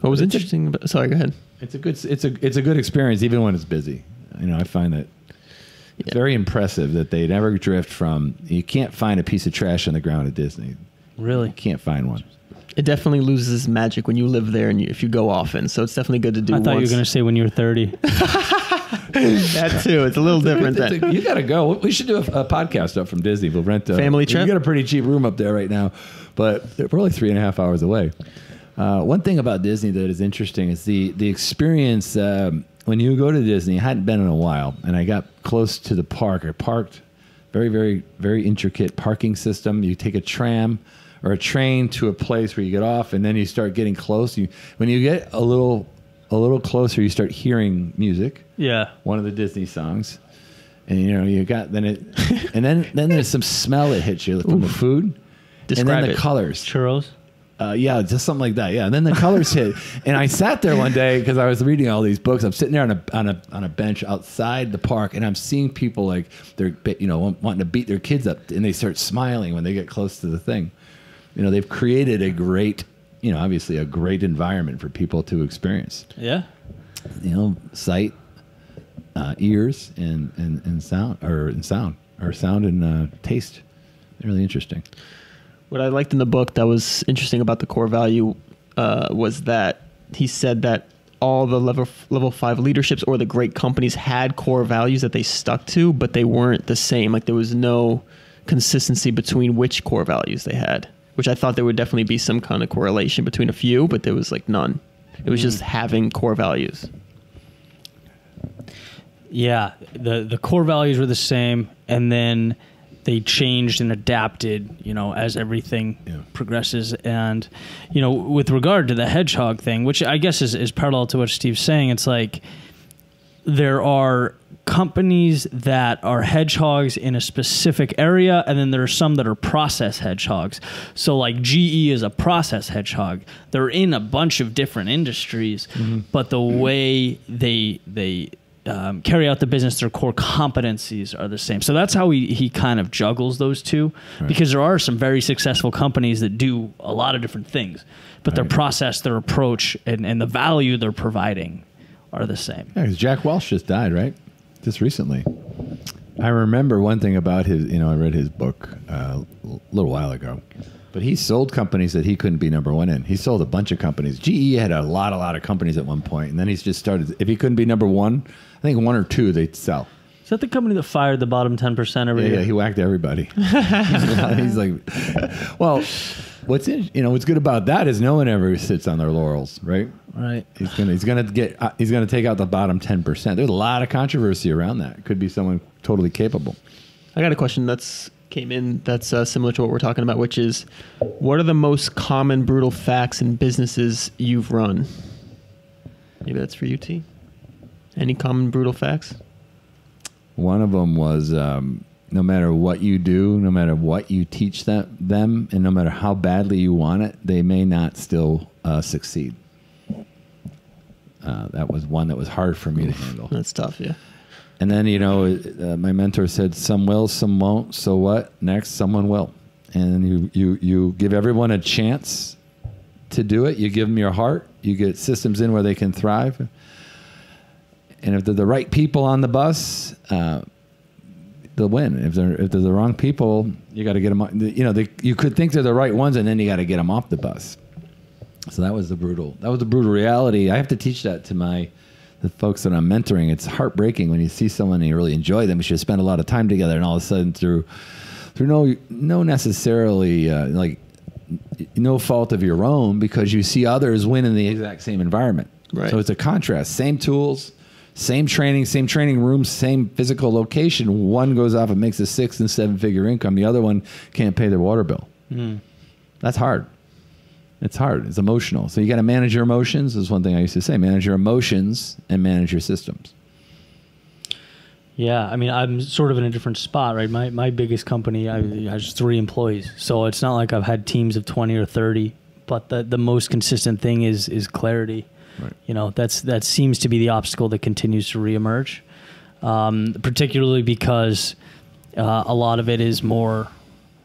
What was interesting? About, sorry, go ahead. It's a good. It's a it's a good experience even when it's busy. You know, I find that it's Yeah. very impressive that they never drift from. You can't find a piece of trash on the ground at Disney. Really? You can't find one. It definitely loses magic when you live there and you, if you go often. So it's definitely good to do. I thought you were going to say when you were 30. that too. It's a little different. It's a- Then. you got to go. We should do a, a podcast up from Disney. We'll rent a Family trip? You got a pretty cheap room up there right now, but we're only three and a half hours away. Uh, one thing about Disney that is interesting is the the experience um, when you go to Disney. I hadn't been in a while, and I got close to the park. I parked very, very, very intricate parking system. You take a tram or a train to a place where you get off, and then you start getting close. You when you get a little a little closer, you start hearing music yeah. one of the Disney songs, and you know you got then it, and then then there's some smell that hits you from the food, and then the it. colors. Churros. Uh, yeah, just something like that. Yeah, and then the colors hit, and I sat there one day because I was reading all these books. I'm sitting there on a on a on a bench outside the park, and I'm seeing people like they're you know wanting to beat their kids up, and they start smiling when they get close to the thing. You know, they've created a great, you know, obviously a great environment for people to experience Yeah. you know, sight, uh, ears, and, and, and sound, or and sound, or sound and uh, taste. Really interesting. What I liked in the book that was interesting about the core value uh, was that he said that all the level level five leaderships or the great companies had core values that they stuck to, but they weren't the same. Like there was no consistency between which core values they had. Which I thought there would definitely be some kind of correlation between a few, but there was like none. It was just having core values. Yeah, the the core values were the same, and then they changed and adapted, you know, as everything Yeah. progresses. And you know, with regard to the hedgehog thing, which I guess is is parallel to what Steve's saying, it's like there are companies that are hedgehogs in a specific area and then there are some that are process hedgehogs so like GE is a process hedgehog they're in a bunch of different industries mm-hmm. but the way they they um, carry out the business their core competencies are the same so that's how he, he kind of juggles those two because there are some very successful companies that do a lot of different things but their process their approach and, and the value they're providing are the same Yeah, Jack Welch just died, right? Just recently. I remember one thing about his, you know, I read his book uh, a little while ago. But he sold companies that he couldn't be number one in. He sold a bunch of companies. GE had a lot, a lot of companies at one point, and then he's just started. If he couldn't be number one, I think one or two they'd sell. Is that the company that fired the bottom 10% every Yeah, year? yeah, he whacked everybody. he's like, well, what's in, you know what's good about that is no one ever sits on their laurels, right? right. He's gonna he's gonna get uh, he's gonna take out the bottom ten percent. There's a lot of controversy around that. Could be someone totally capable. I got a question that's came in that's uh, similar to what we're talking about, which is what are the most common brutal facts in businesses you've run? Maybe that's for you, T. Any common brutal facts? One of them was um, no matter what you do, no matter what you teach them, them, and no matter how badly you want it, they may not still uh, succeed. Uh, that was one that was hard for me to handle. That's tough, yeah. And then, you know, uh, my mentor said, some will, some won't. So what? Next, someone will. And you, you, you give everyone a chance to do it. You give them your heart. You get systems in where they can thrive. And if they're the right people on the bus, uh, they'll win. If they're if they're the wrong people, you got to get them. You know, they, you could think they're the right ones, and then you got to get them off the bus. So that was the brutal. That was the brutal reality. I have to teach that to my the folks that I'm mentoring. It's heartbreaking when you see someone and you really enjoy them. You should spend a lot of time together, and all of a sudden through through no no necessarily uh, like no fault of your own because you see others win in the exact same environment. Right. So it's a contrast. Same tools, same training, same training room, same physical location. One goes off and makes a six and seven figure income. The other one can't pay their water bill. That's hard. It's hard. It's emotional. So you got to manage your emotions. Is one thing I used to say. Manage your emotions and manage your systems. Yeah, I mean, I'm sort of in a different spot, right? My my biggest company I, has three employees, so it's not like I've had teams of twenty or thirty. But the the most consistent thing is is clarity. Right. You know, that's that seems to be the obstacle that continues to reemerge, um, particularly because uh, a lot of it is more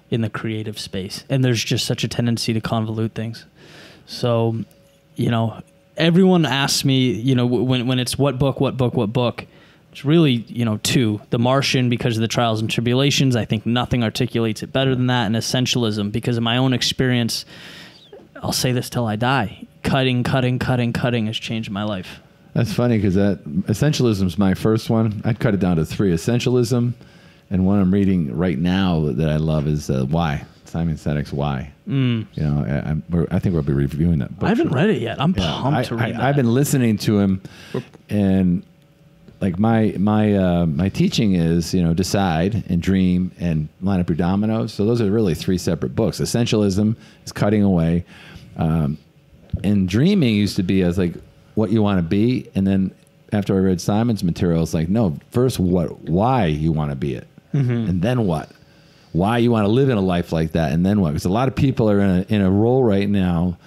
in the creative space, and there's just such a tendency to convolute things. So, you know, everyone asks me, you know, when when it's what book, what book, what book. It's really, you know, two. The Martian because of the trials and tribulations. I think nothing articulates it better than that. And essentialism because of my own experience. I'll say this till I die. Cutting, cutting, cutting, cutting has changed my life. That's funny because that essentialism is my first one. I'd cut it down to three: essentialism, and one I'm reading right now that I love is uh, Why Simon Sinek's Why. Mm. You know, I, I think we'll be reviewing that. book I haven't read it yet. I'm Yeah, pumped I, to read I, that. I've been listening to him, and like my my uh, my teaching is you know decide and dream and line up your dominoes. So those are really three separate books. Essentialism is cutting away, um, and dreaming used to be as like what you want to be, and then after I read Simon's material, it's like no, first what why you want to be it, and then what why you want to live in a life like that, and then what? Because a lot of people are in a in a role right now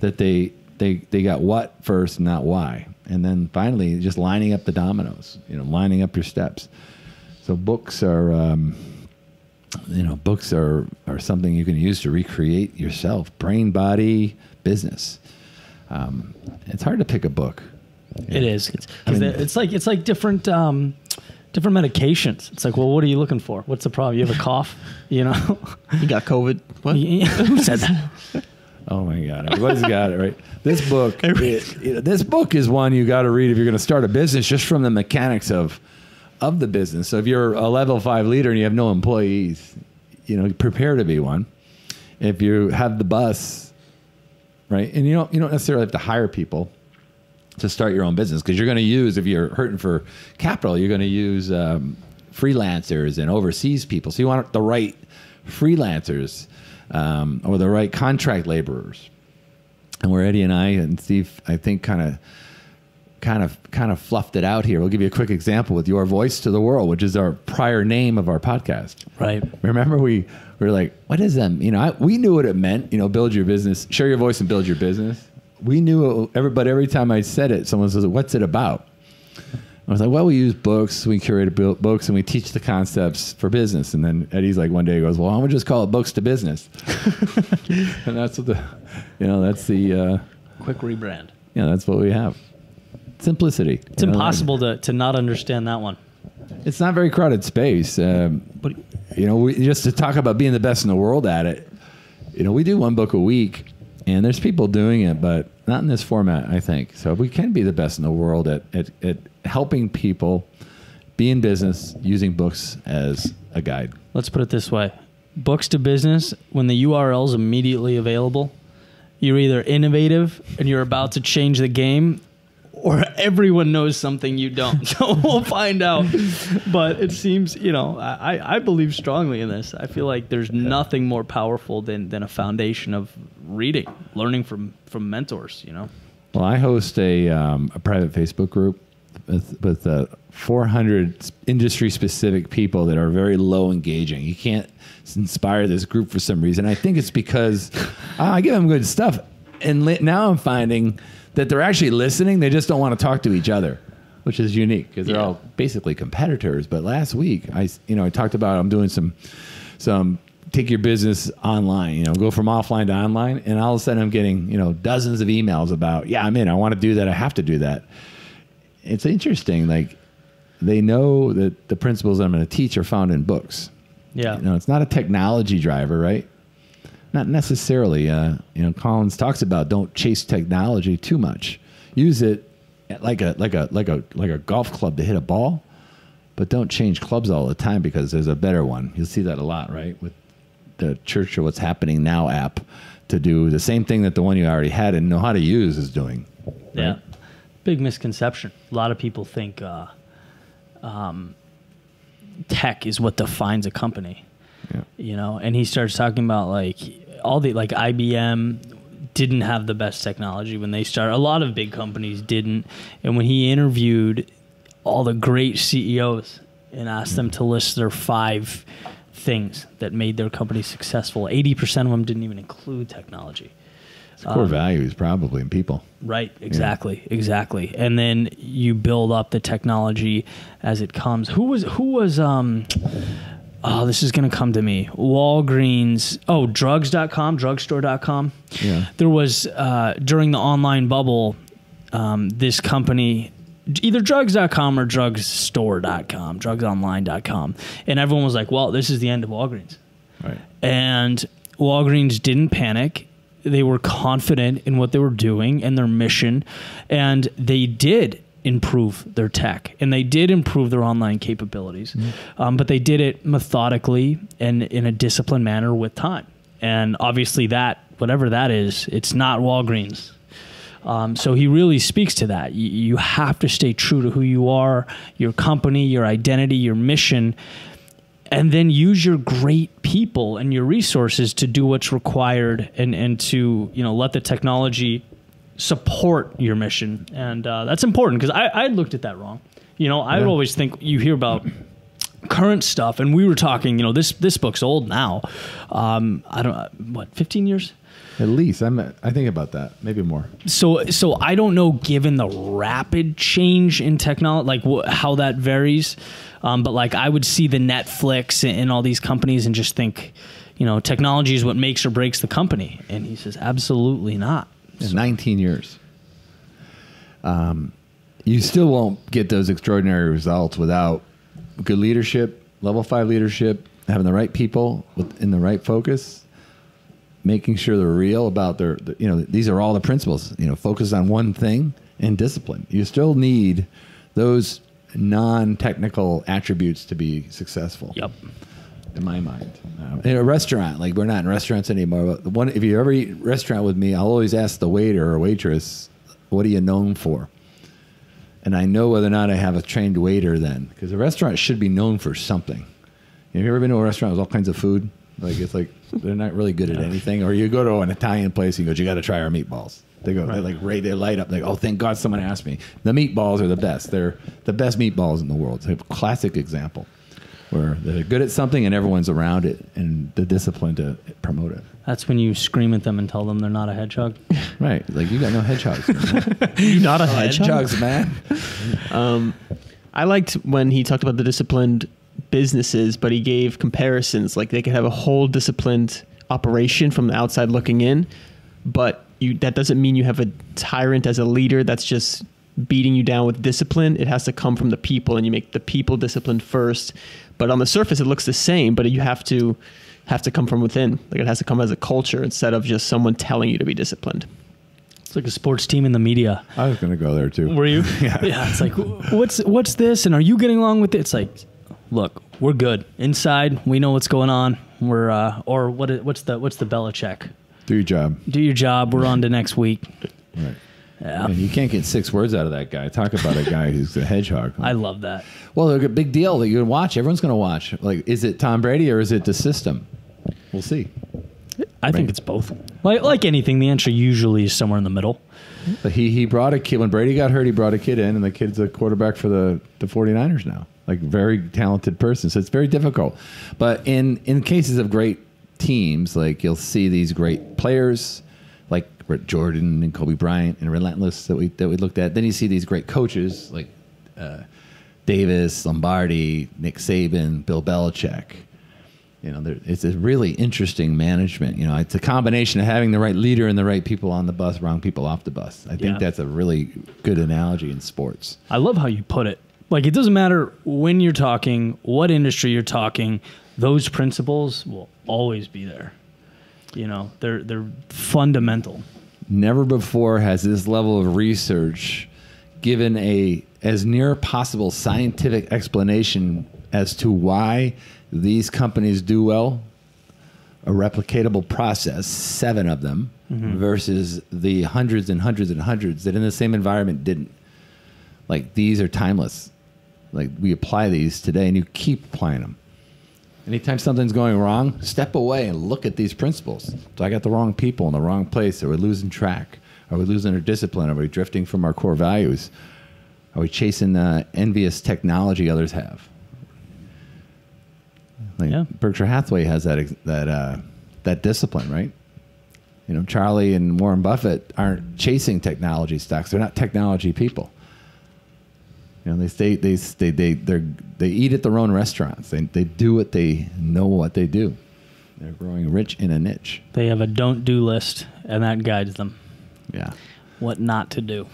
that they they they got what first, not why, and then finally just lining up the dominoes. You know, lining up your steps. So books are. Um, you know, books are, are something you can use to recreate yourself, brain, body, business. Um, it's hard to pick a book. It is. It's, I mean- it's like it's like different um, different medications. It's like, well, what are you looking for? What's the problem? You have a cough, you know? You got COVID. What? Who said that? Oh my God! Everybody's got it right. This book, it- you know, this book is one you got to read if you're going to start a business, just from the mechanics of of the business. So if you're a level five leader and you have no employees, you know, prepare to be one. If you have the bus, right, and you don't you don't necessarily have to hire people to start your own business because you're going to use if you're hurting for capital, you're going to use um, freelancers and overseas people. So you want the right freelancers um, or the right contract laborers. And where Eddie and I and Steve, I think, kind of kind of kind of fluffed it out here. We'll give you a quick example with your voice to the world, which is our prior name of our podcast. Right. Remember we were like, what is that? You know, I, we knew what it meant. You know, build your business, share your voice, and build your business. We knew it, every, but every time I said it, someone says, "What's it about?" I was like, "Well, we use books, we curate books, and we teach the concepts for business." And then Eddie's like, one day he goes, "Well, I'm gonna just call it books to business," and that's what the, you know, that's the, uh, Quick rebrand. yeah, that's what we have. Simplicity. It's impossible to, to not understand that one. It's not very crowded space. Um, But you know, we, just to talk about being the best in the world at it. You know, we do one book a week, and there's people doing it, but not in this format. I think so. We can be the best in the world at at, at helping people be in business using books as a guide. let's put it this way books to business, when the URL is immediately available, you're either innovative and you're about to change the game, or everyone knows something you don't. So we'll find out. But it seems, you know, I, I believe strongly in this. I feel like there's nothing more powerful than, than a foundation of reading, learning from, from mentors, you know? Well, I host a, um, a private Facebook group with, with uh, 400 industry specific people that are very low engaging. You can't inspire this group for some reason. I think it's because uh, I give them good stuff. And now I'm finding that they're actually listening. They just don't want to talk to each other, which is unique because they're Yeah. all basically competitors. But last week, I you know, I talked about I'm doing some, some take your business online, you know, go from offline to online. And all of a sudden I'm getting, you know, dozens of emails about, yeah, I'm in, I want to do that. I have to do that. It's interesting. Like they know that the principles I'm going to teach are found in books. Yeah. You know, it's not a technology driver, right? Not necessarily. Uh, you know, Collins talks about don't chase technology too much. Use it like a like a like a like a golf club to hit a ball, but don't change clubs all the time because there's a better one. You'll see that a lot, right? With the Church of What's Happening Now app to do the same thing that the one you already had and know how to use is doing. Yeah. Big misconception. A lot of people think uh, um, tech is what defines a company, Yeah. you know, and he starts talking about like all the, like IBM didn't have the best technology when they started. A lot of big companies didn't. And when he interviewed all the great CEOs and asked them to list their five things that made their company successful, 80% of them didn't even include technology. It's core values probably in people. Right, exactly, exactly. And then you build up the technology as it comes. Who was who was um oh, this is going to come to me. Walgreens, oh, drugs.com, drugstore.com. Yeah. There was uh during the online bubble um this company either drugs.com or drugstore.com, drugsonline.com. And everyone was like, "Well, this is the end of Walgreens." Right. and Walgreens didn't panic. They were confident in what they were doing and their mission, and they did improve their tech and they did improve their online capabilities, um, but they did it methodically and in a disciplined manner with time. And obviously, that whatever that is, it's not Walgreens. Um, so he really speaks to that. You, you have to stay true to who you are, your company, your identity, your mission, and then use your great people and your resources to do what's required and, and to you know let the technology support your mission. And uh, that's important because I, I looked at that wrong. You know, I would Yeah. always think you hear about current stuff, and we were talking. You know, this this book's old now. Um, I don't what fifteen years. At least I'm. I think about that. Maybe more. So, so I don't know, given the rapid change in technology, like how that varies. Um, but like, I would see the Netflix and, and all these companies and just think, you know, technology is what makes or breaks the company. And he says, absolutely not. In 19 years. Um, you still won't get those extraordinary results without good leadership, level five leadership, having the right people in the right focus, making sure they're real about their, you know, these are all the principles, you know, focus on one thing and discipline. You still need those non technical attributes to be successful. Yep. In my mind. Um, in a restaurant, like we're not in restaurants anymore. But one, if you ever eat restaurant with me, I'll always ask the waiter or waitress, "What are you known for?" And I know whether or not I have a trained waiter then, because a restaurant should be known for something. Have you ever been to a restaurant with all kinds of food? Like it's like they're not really good at anything. Or you go to an Italian place and you go, "You got to try our meatballs." They go, they like right, they light up. Like, oh, thank God someone asked me. The meatballs are the best. They're the best meatballs in the world. It's a classic example where they're good at something and everyone's around it and the discipline to promote it. That's when you scream at them and tell them they're not a hedgehog. Right. Like you got no hedgehogs. you not a hedgehog? hedgehogs, man. Um, I liked when he talked about the disciplined businesses, but he gave comparisons. Like they could have a whole disciplined operation from the outside looking in, but you that doesn't mean you have a tyrant as a leader that's just beating you down with discipline. It has to come from the people, and you make the people disciplined first. But on the surface, it looks the same, but you have to have to come from within. Like it has to come as a culture instead of just someone telling you to be disciplined. It's like a sports team in the media. I was going to go there too. Were you? Yeah. Yeah. It's like, what's what's this, and are you getting along with it? It's like, look, we're good inside. We know what's going on. We're uh, or what? What's the what's the Belichick? Do your job. Do your job. We're on to next week. Right. Yeah. You can't get six words out of that guy. Talk about a guy who's a hedgehog. I love that. Well, a big deal that you can watch. Everyone's going to watch. Like, is it Tom Brady or is it the system? We'll see. I think it's both. Like like anything, the answer usually is somewhere in the middle. But he he brought a kid when Brady got hurt. He brought a kid in, and the kid's a quarterback for the the 49ers now. Like very talented person. So it's very difficult. But in in cases of great teams, like you'll see these great players, Brett Jordan and Kobe Bryant and Relentless that we that we looked at. Then you see these great coaches like uh, Davis, Lombardi, Nick Saban, Bill Belichick. You know, there, it's a really interesting management. You know, it's a combination of having the right leader and the right people on the bus, wrong people off the bus. I think Yeah. that's a really good analogy in sports. I love how you put it. Like it doesn't matter when you're talking, what industry you're talking, those principles will always be there. You know, they're they're fundamental. Never before has this level of research given a as near possible scientific explanation as to why these companies do well. A replicatable process, seven of them, mm-hmm. versus the hundreds and hundreds and hundreds that in the same environment didn't. Like these are timeless. Like we apply these today, and you keep applying them. Anytime something's going wrong, step away and look at these principles. So I got the wrong people in the wrong place. Are we losing track? Are we losing our discipline? Are we drifting from our core values? Are we chasing the envious technology others have? Like Yeah. Berkshire Hathaway has that that uh, that discipline, right? You know, Charlie and Warren Buffett aren't chasing technology stocks. They're not technology people. You know, they stay, they, they, they, they they eat at their own restaurants. They, they do what they know what they do. They're growing rich in a niche. They have a don't do list and that guides them Yeah. what not to do.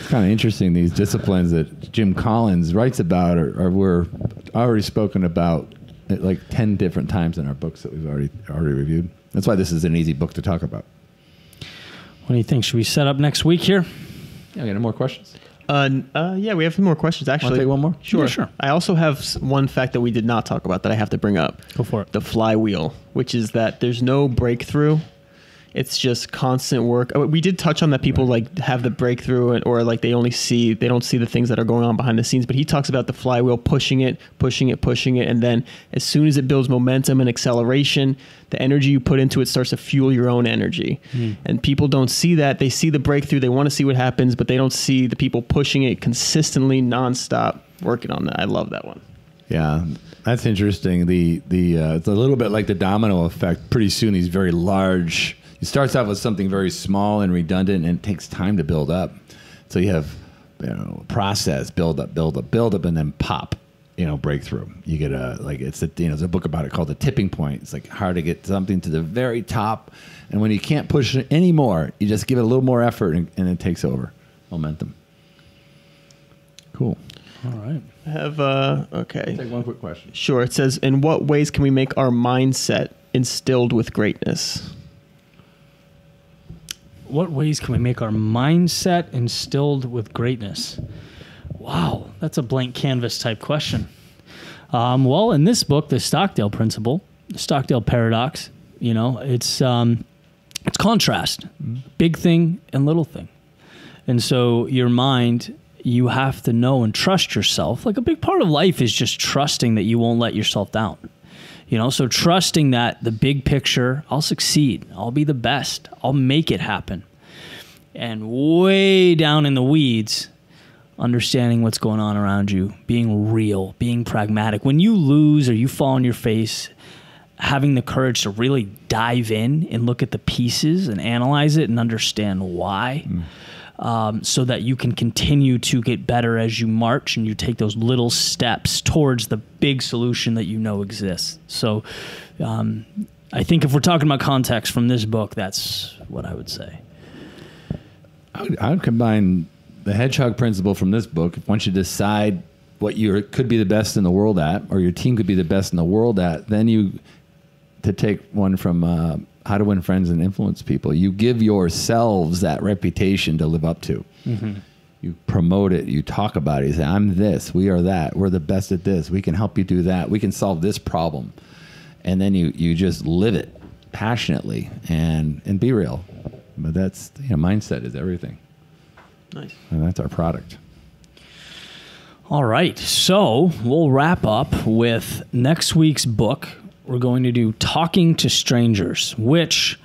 It's kind of interesting, these disciplines that Jim Collins writes about are, are were already spoken about at like 10 different times in our books that we've already, already reviewed. That's why this is an easy book to talk about. What do you think? Should we set up next week here? Yeah, got any more questions? Uh, uh, yeah, we have some more questions actually. take one more? Sure, Yeah, sure. I also have one fact that we did not talk about that I have to bring up. Go for it. The flywheel, which is that there's no breakthrough. It's just constant work. Uh, We did touch on that people like have the breakthrough or like they only see they don't see the things that are going on behind the scenes. But he talks about the flywheel pushing it, pushing it, pushing it, and then as soon as it builds momentum and acceleration, the energy you put into it starts to fuel your own energy. And people don't see that. They see the breakthrough. They want to see what happens, but they don't see the people pushing it consistently, nonstop, working on that. I love that one. Yeah, that's interesting. The the uh, it's a little bit like the domino effect. Pretty soon, these very large. It starts off with something very small and redundant, and it takes time to build up. So you have you know process, build up, build up, build up, and then pop. You know, breakthrough. You get a like it's a you know there's a book about it called the tipping point. It's like hard to get something to the very top, and when you can't push it anymore, you just give it a little more effort, and, and it takes over momentum. Cool. All right. I have uh okay. Take one quick question. Sure. It says, in what ways can we make our mindset instilled with greatness? What ways can we make our mindset instilled with greatness? Wow, that's a blank canvas type question. Um, well, in this book, the Stockdale principle, the Stockdale paradox, you know, it's um, it's contrast, big thing and little thing, and so your mind. You have to know and trust yourself. Like a big part of life is just trusting that you won't let yourself down. You know, so trusting that the big picture, I'll succeed, I'll be the best, I'll make it happen. And way down in the weeds, understanding what's going on around you, being real, being pragmatic. When you lose or you fall on your face, having the courage to really dive in and look at the pieces and analyze it and understand why. Mm. Um, so that you can continue to get better as you march and you take those little steps towards the big solution that you know exists. So, um, I think if we're talking about context from this book, that's what I would say. I would, I would combine the hedgehog principle from this book. Once you decide what you could be the best in the world at, or your team could be the best in the world at, then you to take one from uh, How to Win Friends and Influence People. You give yourselves that reputation to live up to. Mm-hmm. You promote it. You talk about it. You say, "I'm this. We are that. We're the best at this. We can help you do that. We can solve this problem." And then you you just live it passionately and and be real. But that's you know, mindset is everything. Nice. And that's our product. All right. So we'll wrap up with next week's book. We're going to do Talking to Strangers, which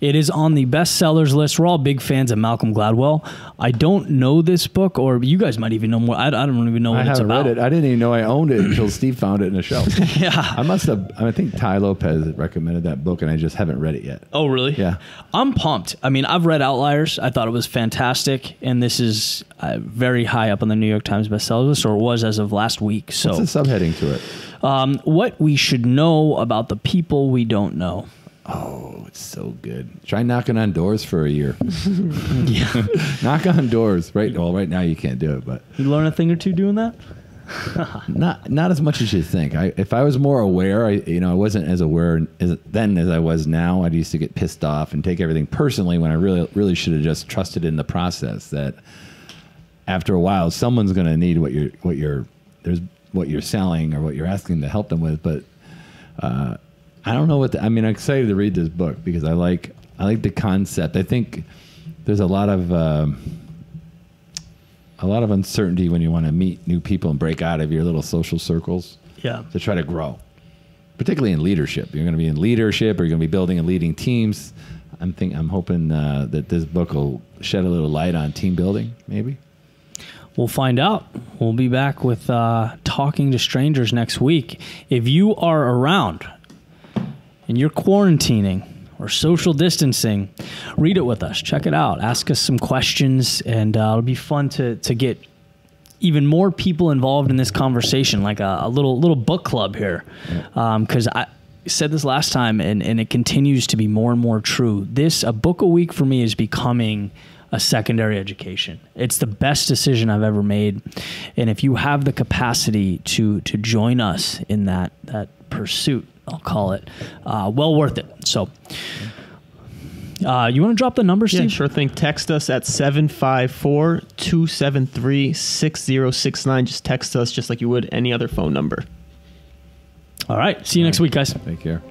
it is on the bestsellers list. We're all big fans of Malcolm Gladwell. I don't know this book, or you guys might even know more. I, I don't even know what I it's haven't about. read it. I didn't even know I owned it until Steve found it in a shelf. yeah. I must have. I think Tai Lopez recommended that book, and I just haven't read it yet. Oh, really? Yeah. I'm pumped. I mean, I've read Outliers. I thought it was fantastic, and this is uh, very high up on the New York Times bestseller list, or it was as of last week. So, What's the subheading to it? Um, what we should know about the people we don't know. Oh, it's so good. Try knocking on doors for a year. Yeah. Knock on doors. Right. Well, right now you can't do it, but you learn a thing or two doing that. not not as much as you think. I, if I was more aware, I you know I wasn't as aware as, then as I was now. I used to get pissed off and take everything personally when I really really should have just trusted in the process. That after a while, someone's going to need what you're what you're there's what you're selling or what you're asking to help them with. But uh, I don't know what the, I mean. I'm excited to read this book because I like I like the concept. I think there's a lot of um, a lot of uncertainty when you want to meet new people and break out of your little social circles Yeah. to try to grow, particularly in leadership. You're going to be in leadership, or you're going to be building and leading teams. I'm think I'm hoping uh, that this book will shed a little light on team building, maybe. We'll find out. We'll be back with uh, Talking to Strangers next week. If you are around and you're quarantining or social distancing, read it with us. Check it out. Ask us some questions, and uh, it'll be fun to, to get even more people involved in this conversation, like a, a little little book club here. Because I said this last time, and, and it continues to be more and more true. This a book a week for me is becoming a secondary education. It's the best decision I've ever made, and if you have the capacity to to join us in that that pursuit, I'll call it, uh, well worth it. So. Uh, you want to drop the number, Steve? Yeah, sure thing. Text us at 754 273 6069. Just text us just like you would any other phone number. All right. See you next week, guys. Take care.